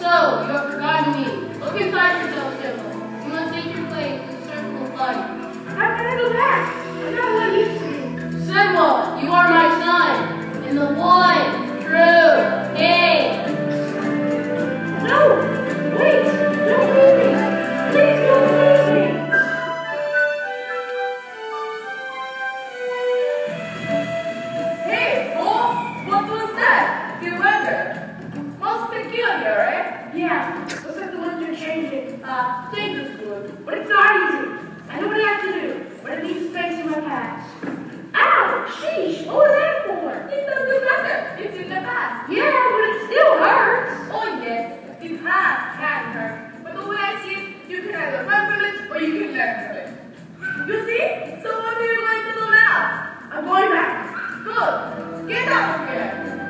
so you have forgotten me. Ah, it's good. But it's not easy. I know what I have to do, but it needs space in my past. Ow! Sheesh! What was that for? It doesn't matter. It's in the past. Yeah, but it still hurts. Oh yes, it has can hurt. But the way I see it, you can either run from it or you can learn from it. You see? So what are you going to do now? I'm going back. Good. Get out of here.